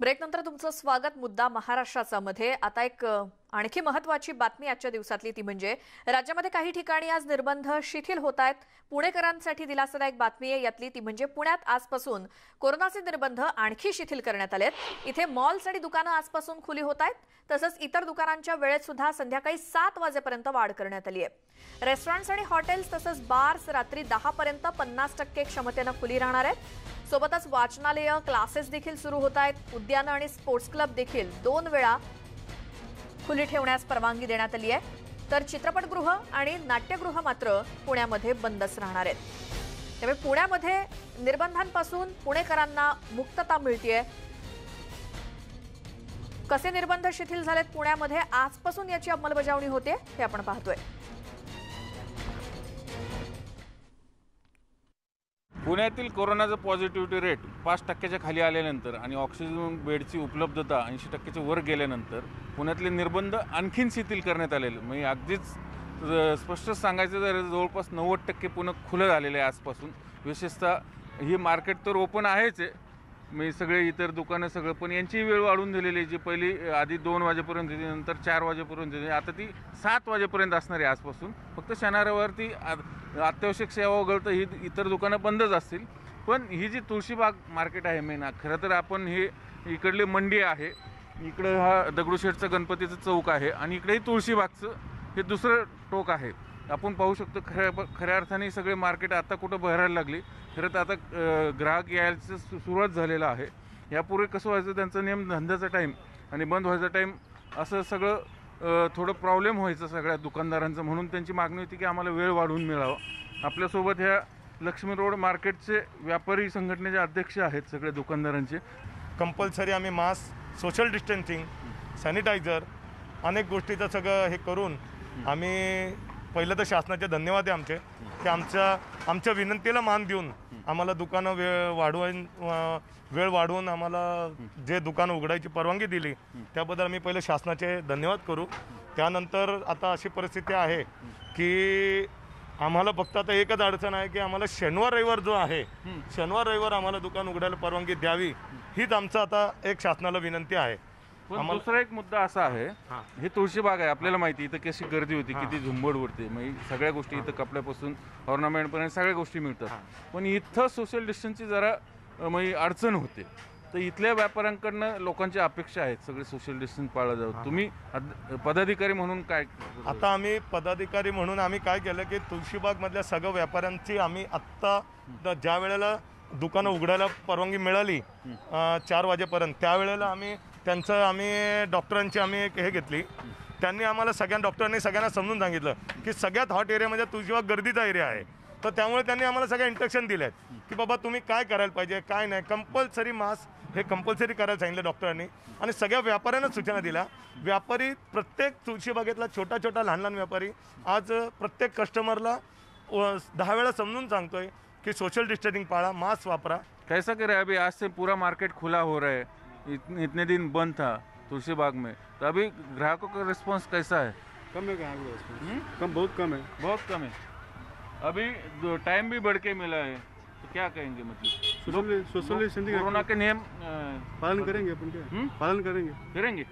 ब्रेकनंतर तुमचं स्वागत मुद्दा महाराष्ट्राचा मध्ये आता एक आणखी महत्वाची बातमी आजच्या दिवसातली ती म्हणजे राज्यामध्ये काही ठिकाणी आज निर्बंध शिथिल होत आहेत पुणेकरांसाठी दिलासादायक बातमी आहे यातली ती म्हणजे पुण्यात आजपासून कोरोनाचे निर्बंध आणखी शिथिल करण्यात आलेत. इथे मॉल्स आणि दुकानं आजपासून खुली होत आहेत तसंच इतर दुकानांच्या वेळेत सुद्धा संध्याकाळी सात वाजेपर्यंत वाढ करण्यात आली आहे. रेस्टॉरंट्स आणि हॉटेल्स तसंच बार्स रात्री दहा पर्यंत पन्नास टक्के क्षमतेनं खुली राहणार आहेत. सोबतच वाचनालय क्लासेस देखील सुरू होत आहेत. उद्यानं आणि स्पोर्ट्स क्लब देखील दोन वेळा खुली ठेवण्यास परवानगी देण्यात आली आहे. तर चित्रपटगृह आणि नाट्यगृह मात्र पुण्यामध्ये बंदच राहणार आहेत. त्यामुळे पुण्यामध्ये निर्बंधांपासून पुणेकरांना मुक्तता मिळतीये. कसे निर्बंध शिथिल झालेत पुण्यामध्ये आजपासून याची अंमलबजावणी होते हे आपण पाहतोय. पुण्यातील कोरोनाचं पॉझिटिव्हिटी रेट पाच टक्क्याच्या खाली आल्यानंतर आणि ऑक्सिजन बेडची उपलब्धता ऐंशी टक्क्याच्या वर गेल्यानंतर पुण्यातले निर्बंध आणखीन शिथिल करण्यात आलेले. म्हणजे अगदीच स्पष्ट सांगायचं तर जवळपास नव्वद टक्के पुणे खुलं झालेलं आहे आजपासून. विशेषतः ही मार्केट तर ओपन आहेच आहे मी सगळे इतर दुकानं सगळं पण यांची वेळ वाढून दिलेली आहे. जी पहिली आधी दोन वाजेपर्यंत होती नंतर चार वाजेपर्यंत होती. आता ती सात वाजेपर्यंत असणार आहे आजपासून. फक्त शनिवारवरती अत्यावश्यक सेवा वगळता ही इतर दुकानं बंदच असतील. पण ही जी तुळशीबाग मार्केट आहे मेन खरं तर आपण हे इकडले मंडी आहे. इकडं हा दगडूशेठचं गणपतीचं चौक आहे. आणि इकडेही तुळशीबागचं हे दुसरं टोक आहे. आपण पाहू शकतो खऱ्या खऱ्या अर्थाने सगळे मार्केट आता कुठं भरायला लागली. खरं तर आता ग्राहक यायचं सु- सुरुवात झालेलं आहे. यापूर्वी कसं व्हायचं त्यांचा नेम धंद्याचा टाईम आणि बंद व्हायचा टाईम असं सगळं थोडं प्रॉब्लेम व्हायचं सगळ्या दुकानदारांचं. म्हणून त्यांची मागणी होती की आम्हाला वेळ वाढवून मिळावा. आपल्यासोबत ह्या लक्ष्मी रोड मार्केटचे व्यापारी संघटनेचे अध्यक्ष आहेत सगळ्या दुकानदारांचे. कंपल्सरी आम्ही मास्क सोशल डिस्टन्सिंग सॅनिटायझर अनेक गोष्टीचं सगळं हे करून आम्ही पहिलं तर शासनाचे धन्यवाद आहे आमचे की आमच्या आमच्या विनंतीला मान देऊन आम्हाला दुकानं वेळ वाढवून वेळ वाढवून आम्हाला जे दुकानं उघडायची परवानगी दिली त्याबद्दल आम्ही पहिले शासनाचे धन्यवाद करू. त्यानंतर आता अशी परिस्थिती आहे की आम्हाला फक्त आता एकच अडचण आहे की आम्हाला शनिवार रविवार जो आहे शनिवार रविवार आम्हाला दुकान उघडायला परवानगी द्यावी हीच आमचं आता एक शासनाला विनंती आहे. पण दुसरा एक मुद्दा असा आहे हे. तुळशीबाग आहे. आपल्याला माहिती इथं कशी गर्दी होती किती झुंबड उडते. म्हणजे सगळ्या गोष्टी इथं कपड्यापासून ऑर्नामेंट पर्यंत सगळ्या गोष्टी मिळतात. पण इथं सोशल डिस्टन्सची जरा अं, म्हणजे अडचण होते. तर इथल्या व्यापाऱ्यांकडनं लोकांची अपेक्षा आहेत सगळे सोशल डिस्टन्स पाळलं जावं. तुम्ही अद- पदाधिकारी म्हणून काय आता आम्ही पदाधिकारी म्हणून आम्ही काय केलं की तुळशीबागमधल्या सगळ्या व्यापाऱ्यांची आम्ही आत्ता द- ज्या वेळेला दुकानं उघडायला परवानगी मिळाली अं, चार वाजेपर्यंत त्यावेळेला आम्ही त्यांचं आम्ही डॉक्टरांची आम्ही एक हे घेतली. त्यांनी आम्हाला सगळ्या डॉक्टरांनी सगळ्यांना समजून सांगितलं की सगळ्यात हॉट एरिया म्हणजे तुळशीबाग गर्दीचा एरिया आहे. तर त्यामुळे त्यांनी आम्हाला सगळ्या इंट्रक्शन दिले आहेत की बाबा तुम्ही काय करायला पाहिजे काय नाही. कंपल्सरी मास्क हे कंपल्सरी करायला सांगितलं डॉक्टरांनी. आणि सगळ्या व्यापाऱ्यांना सूचना दिल्या. व्यापारी प्रत्येक तुळशीबागेतला छोटा छोटा लहान लहान व्यापारी आज प्रत्येक कस्टमरला दहा वेळा समजून सांगतोय की सोशल डिस्टन्सिंग पाळा मास्क वापरा. कैसा करे अभी? आज से पूरा मार्केट खुला हो रहा है। इतने, इतने दिन बंद था तुलसीबाग में। तो अभी ग्राहकों का रिस्पॉन्स कैसा है? कम है ग्राहक response? कम बहुत कम है। बहुत कम है। अभी टाइम भी बढ़ के मिला है तो क्या कहेंगे मतलब? सोशल सोशल डिस्टेंसिंग कोरोना के नियम पालन करेंगे अपन क्या? हम्म? पालन करेंगे। करेंगे।